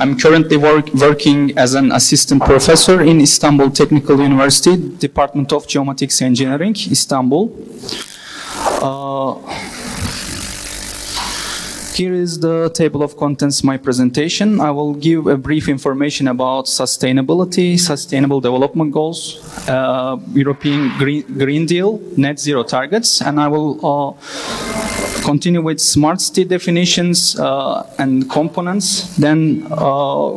I'm currently work, working as an assistant professor in Istanbul Technical University, Department of Geomatics Engineering, Istanbul. Uh, here is the table of contents my presentation. I will give a brief information about sustainability, sustainable development goals, uh, European Green, Green, Deal, net zero targets, and I will uh, continue with smart city definitions uh, and components. Then uh,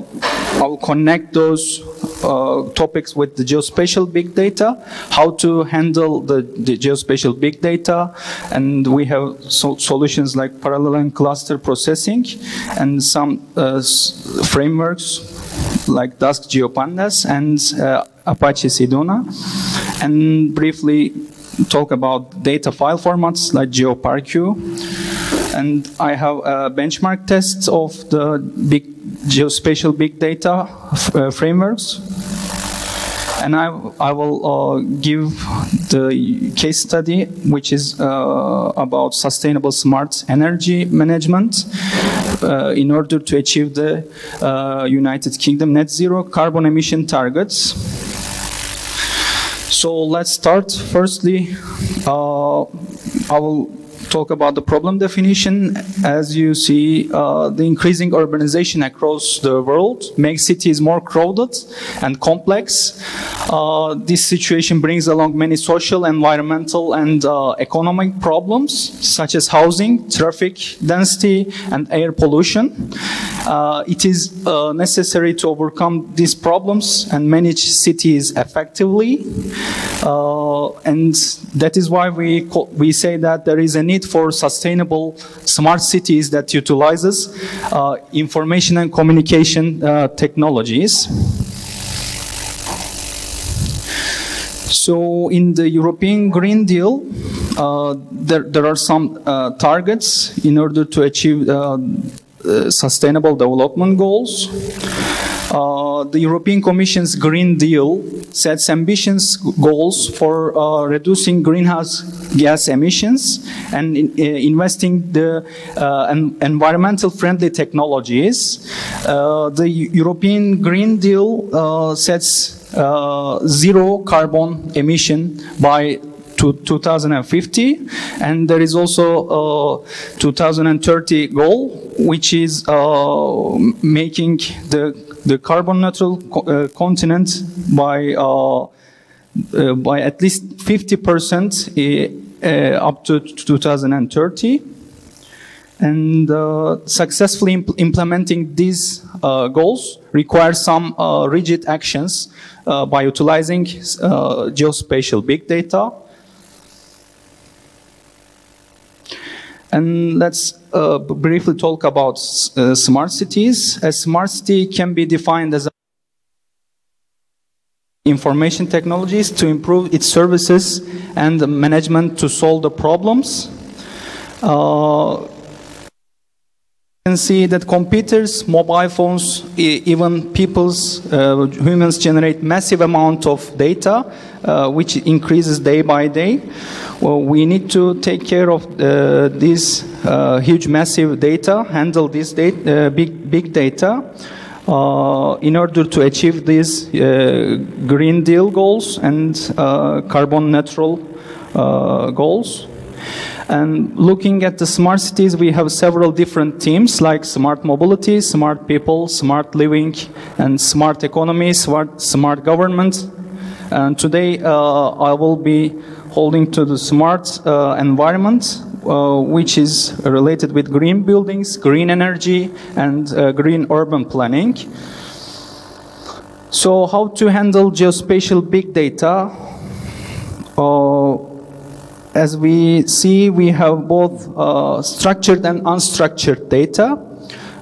I will connect those uh, topics with the geospatial big data, how to handle the, the geospatial big data, and we have so solutions like parallel and cluster processing, and some uh, frameworks like Dask GeoPandas and uh, Apache Sedona, and briefly talk about data file formats like GeoParquet. And I have a benchmark tests of the big geospatial big data uh, frameworks. And I, I will uh, give the case study, which is uh, about sustainable smart energy management uh, in order to achieve the uh, United Kingdom net zero carbon emission targets. So let's start. Firstly, uh, I will talk about the problem definition. As you see, uh, the increasing urbanization across the world makes cities more crowded and complex. Uh, this situation brings along many social, environmental, and uh, economic problems, such as housing, traffic density, and air pollution. Uh, it is uh, necessary to overcome these problems and manage cities effectively. Uh, and that is why we, we say that there is a need for sustainable smart cities that utilizes uh, information and communication uh, technologies. So in the European Green Deal, uh, there, there are some uh, targets in order to achieve uh, uh, sustainable development goals. Uh, the European Commission's Green Deal sets ambitious goals for uh, reducing greenhouse gas emissions and in, uh, investing the uh, en environmental friendly technologies. Uh, the European Green Deal sets zero carbon emission by to 2050 and there is also a 2030 goal which is uh, making the the carbon neutral co uh, continent by uh, uh by at least 50 percent uh, up to 2030 and uh, successfully imp implementing these goals requires some rigid actions by utilizing geospatial big data And let's uh, briefly talk about uh, smart cities. A smart city can be defined as information technologies to improve its services and management to solve the problems. Uh, can see that computers, mobile phones, even people's, uh, humans generate massive amount of data, uh, which increases day by day. Well, we need to take care of uh, this uh, huge, massive data, handle this data, uh, big, big data, uh, in order to achieve these Green Deal goals and carbon neutral goals. And looking at the smart cities, we have several different teams like smart mobility, smart people, smart living, and smart economy, smart, smart government. And today uh, I will be holding to the smart uh, environment, uh, which is related with green buildings, green energy, and uh, green urban planning. So how to handle geospatial big data? Uh, as we see, we have both uh, structured and unstructured data,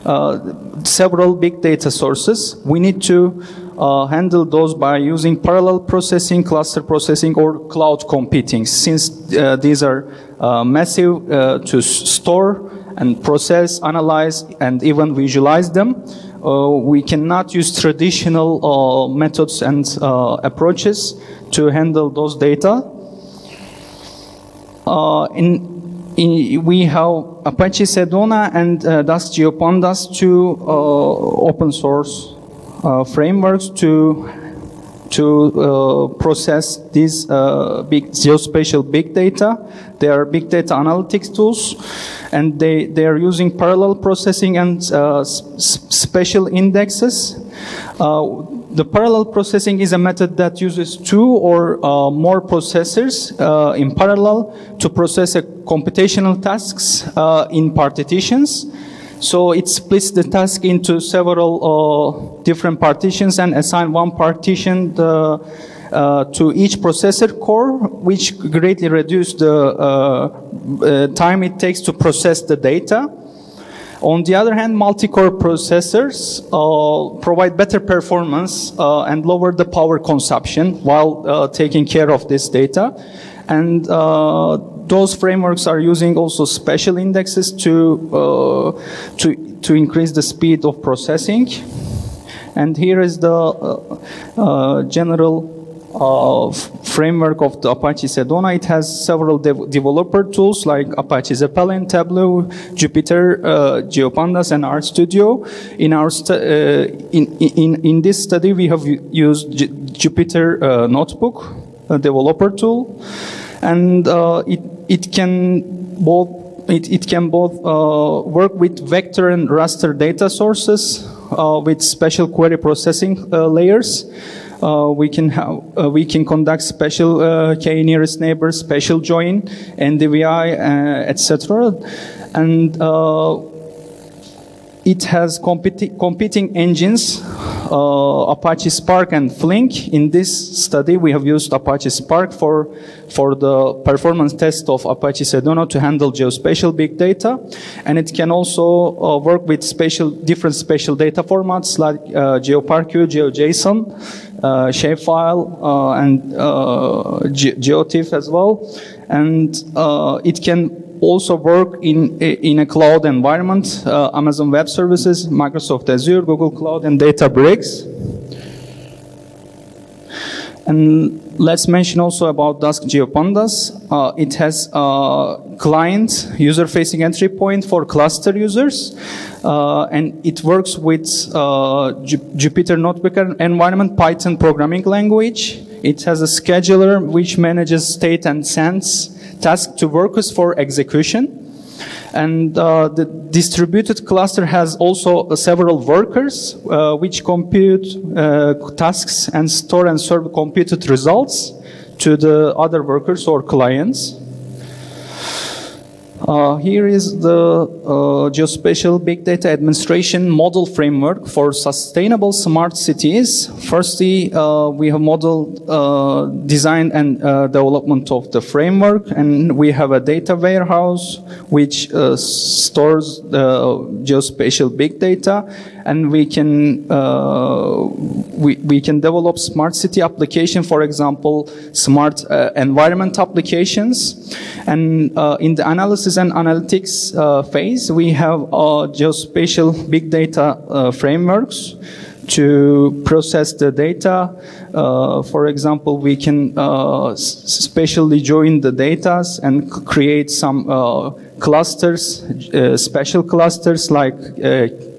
uh, several big data sources. We need to uh, handle those by using parallel processing, cluster processing, or cloud computing, since uh, these are uh, massive uh, to store and process, analyze, and even visualize them. we cannot use traditional methods and approaches to handle those data uh, in in, we have Apache Sedona and uh, Dask GeoPandas, two uh, open source uh, frameworks to to uh, process these uh, big geospatial big data. They are big data analytics tools, and they, they are using parallel processing and uh, special indexes. Uh, the parallel processing is a method that uses two or uh, more processors uh, in parallel to process computational tasks in partitions. So it splits the task into several uh, different partitions and assign one partition the, uh, to each processor core, which greatly reduce the uh, uh, time it takes to process the data. On the other hand, multi-core processors uh, provide better performance uh, and lower the power consumption while taking care of this data. And those frameworks are using also special indexes to, uh, to, to increase the speed of processing. And here is the uh, uh, general uh, framework of the Apache Sedona. It has several de developer tools like Apache Zeppelin, Tableau, Jupyter, uh, GeoPandas, and RStudio. In our uh, in, in in this study, we have used J Jupyter uh, Notebook, a developer tool, and uh, it it can both it, it can both uh, work with vector and raster data sources uh, with special query processing uh, layers. Uh, we can have, uh, we can conduct special k nearest neighbor, special join, NDVI, etc. And it has competi competing engines, uh, Apache Spark and Flink. In this study, we have used Apache Spark for, for the performance test of Apache Sedona to handle geospatial big data. And it can also uh, work with spatial, different spatial data formats like uh, GeoParquet, GeoJSON, uh, shapefile, uh, and uh, Ge GeoTIFF as well. And it can also work in, in a cloud environment, uh, Amazon Web Services, Microsoft Azure, Google Cloud, and Databricks. And let's mention also about Dask GeoPandas. Uh, it has a client user-facing entry point for cluster users, uh, and it works with uh, Jupyter Notebook environment, Python programming language. It has a scheduler which manages state and sends task to workers for execution. And uh, the distributed cluster has also uh, several workers uh, which compute uh, tasks and store and serve computed results to the other workers or clients. Uh, here is the uh, geospatial big data administration model framework for sustainable smart cities. Firstly, uh, we have model uh, design and uh, development of the framework, and we have a data warehouse which uh, stores the geospatial big data, and we can we, we can develop smart city application, for example, smart environment applications, and in the analysis and analytics uh, phase, we have uh, geospatial big data uh, frameworks to process the data. Uh, for example, we can uh, spatially join the data and create some uh, clusters, special clusters like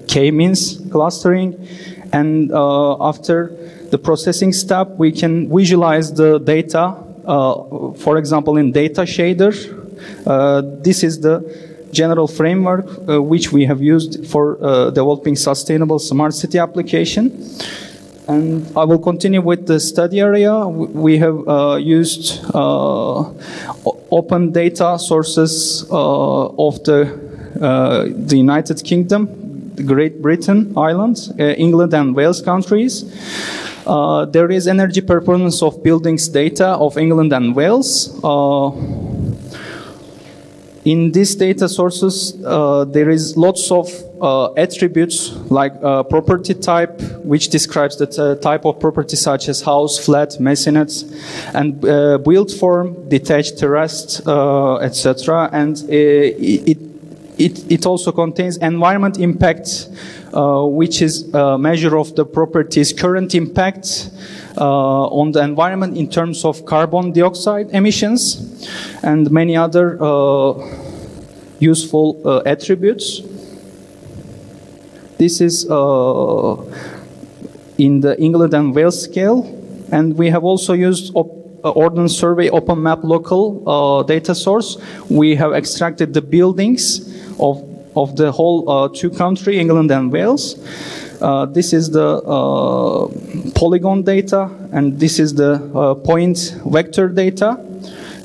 k-means clustering. And after the processing step, we can visualize the data, for example, in Datashader uh, this is the general framework uh, which we have used for uh, developing sustainable smart city application. And I will continue with the study area. We have uh, used uh, open data sources uh, of the, the United Kingdom, Great Britain, Ireland, England and Wales countries. there is energy performance of buildings data of England and Wales in these data sources, uh, there is lots of uh, attributes like uh, property type, which describes the uh, type of property such as house, flat, maisonette, and uh, build form, detached, terraced, uh, etc. And it, it, it also contains environment impact, which is a measure of the property's current impact uh, on the environment in terms of carbon dioxide emissions and many other uh, useful uh, attributes. This is uh, in the England and Wales scale, and we have also used uh, Ordnance Survey Open Map local uh, data source. We have extracted the buildings of, of the whole uh, two country, England and Wales. Uh, this is the uh, polygon data, and this is the uh, point vector data.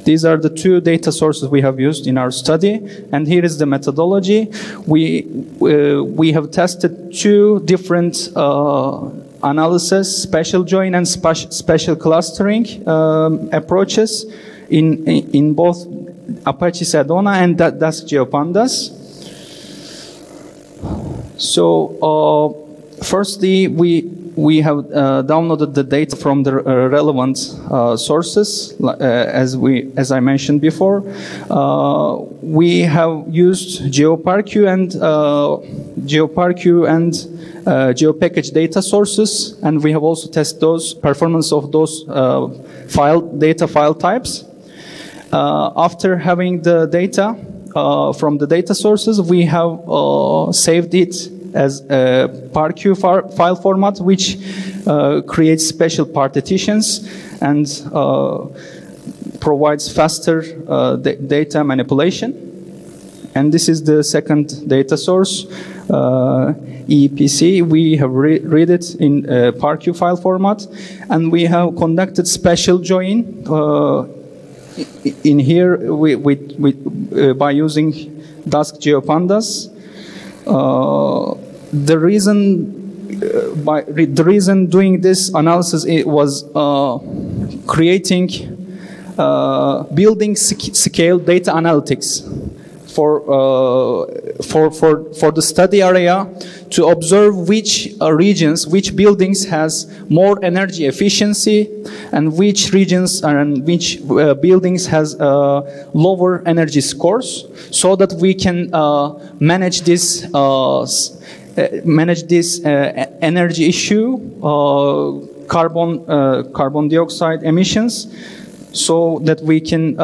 These are the two data sources we have used in our study, and here is the methodology. We, we have tested two different analysis, special join, and spe special clustering um, approaches in, in, both Apache Sedona and Dask GeoPandas. So, uh, firstly, we we have uh, downloaded the data from the uh, relevant uh, sources, uh, as we as I mentioned before. Uh, we have used GeoParQ and uh, GeoParquet and uh, GeoPackage data sources, and we have also tested those performance of those file data file types. Uh, after having the data uh, from the data sources, we have saved it as a PARQ file format, which uh, creates special partitions and provides faster data manipulation. And this is the second data source. Uh, EPC. We have re read it in uh, PARQ file format, and we have conducted special join uh, in here we, uh, by using Dask GeoPandas. Uh, the reason uh, by the reason doing this analysis was uh, creating building scale data analytics for, uh, for, for, for the study area to observe which uh, regions, which buildings has more energy efficiency and which regions and which uh, buildings has uh, lower energy scores so that we can uh, manage this uh, manage this energy issue carbon carbon dioxide emissions so that we can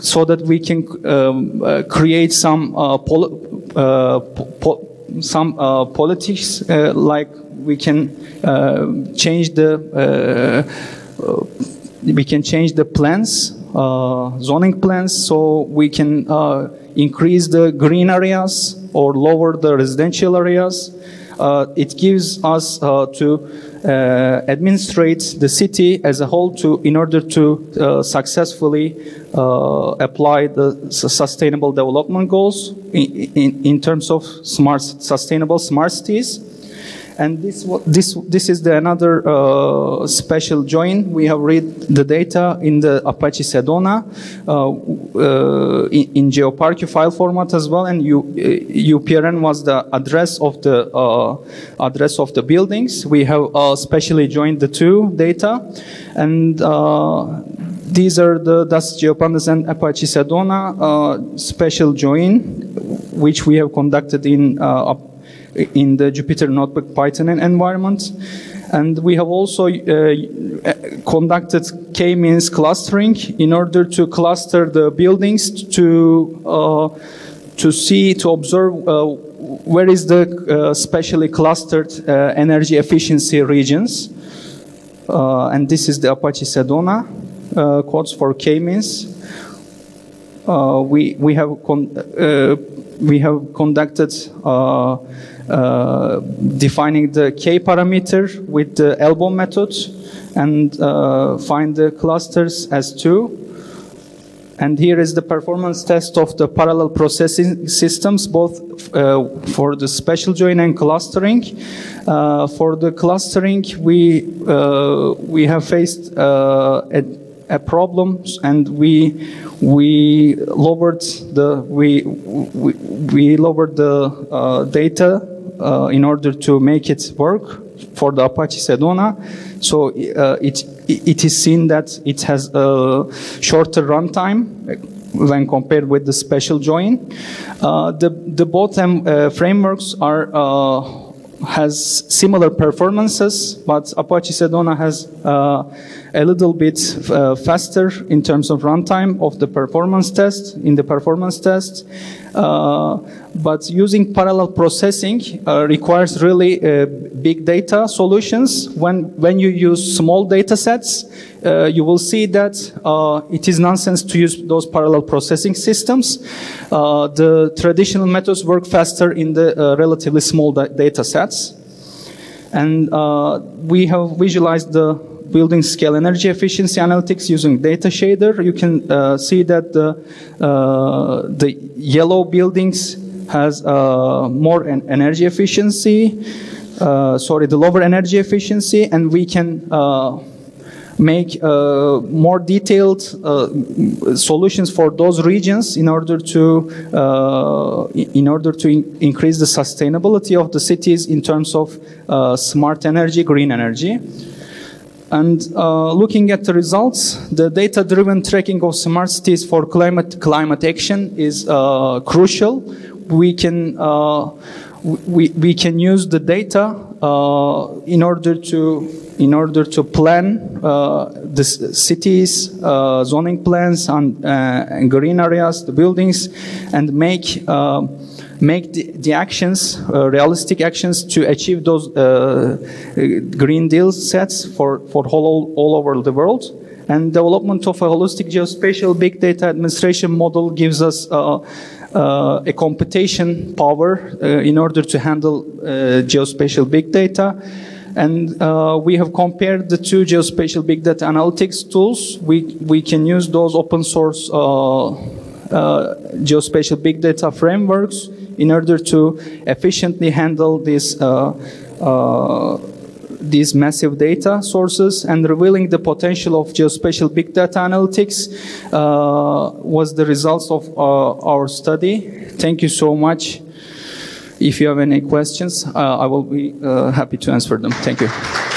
so that we can um, uh, create some uh, uh po some uh, politics like we can change the we can change the plans zoning plans so we can increase the green areas or lower the residential areas it gives us to uh, administrate the city as a whole to in order to uh, successfully uh, apply the sustainable development goals in, in, in terms of smart sustainable smart cities and this, this, this is the another uh, special join. We have read the data in the Apache Sedona uh, uh, in, in GeoParquet file format as well. And UPRN uh, was the address of the uh, address of the buildings. We have uh, specially joined the two data, and these are the Dask GeoPandas and Apache Sedona special join, which we have conducted in in the Jupyter Notebook Python environment. And we have also uh, conducted k-means clustering in order to cluster the buildings to uh, to see to observe uh, where is the uh, specially clustered uh, energy efficiency regions. Uh, and this is the Apache Sedona codes for k-means. We we have we have conducted uh, defining the k parameter with the elbow method and uh, find the clusters as two. And here is the performance test of the parallel processing systems, both uh, for the special join and clustering. Uh, for the clustering, we uh, we have faced uh, a, a problem, and we we lowered the we we, we lowered the data uh, in order to make it work for the Apache Sedona. So uh, it, it is seen that it has a shorter runtime when compared with the special join. Uh, the, the both uh, frameworks are uh, has similar performances, but Apache Sedona has uh, a little bit uh, faster in terms of runtime of the performance test, in the performance test. Uh, but using parallel processing uh, requires really uh, big data solutions. When, when you use small data sets, uh, you will see that uh, it is nonsense to use those parallel processing systems. The traditional methods work faster in the relatively small da data sets. And we have visualized the building scale energy efficiency analytics using Datashader. You can uh, see that the, uh, the yellow buildings has uh, more en energy efficiency, uh, sorry, the lower energy efficiency, and we can make uh, more detailed uh, solutions for those regions in order to uh, in order to in increase the sustainability of the cities in terms of smart energy, green energy. And uh, looking at the results, the data-driven tracking of smart cities for climate climate action is uh, crucial. We can uh, we, we can use the data uh, in order to in order to plan uh, the cities, uh, zoning plans, and, and, green areas, the buildings, and make make the, the actions, uh, realistic actions to achieve those uh, Green Deal sets for, for all, all over the world. And development of a holistic geospatial big data administration model gives us uh, uh, a computation power uh, in order to handle uh, geospatial big data. And uh, we have compared the two geospatial big data analytics tools. We, we can use those open source geospatial big data frameworks in order to efficiently handle these uh, uh, these massive data sources and revealing the potential of geospatial big data analytics uh, was the results of uh, our study. Thank you so much. If you have any questions, uh, I will be uh, happy to answer them. Thank you.